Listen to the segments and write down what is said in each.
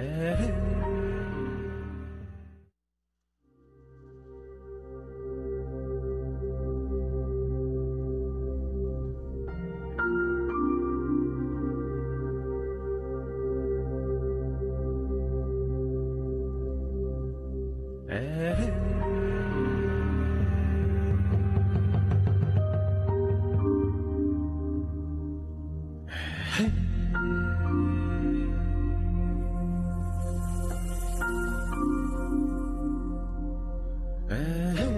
Hey. man.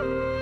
Bye.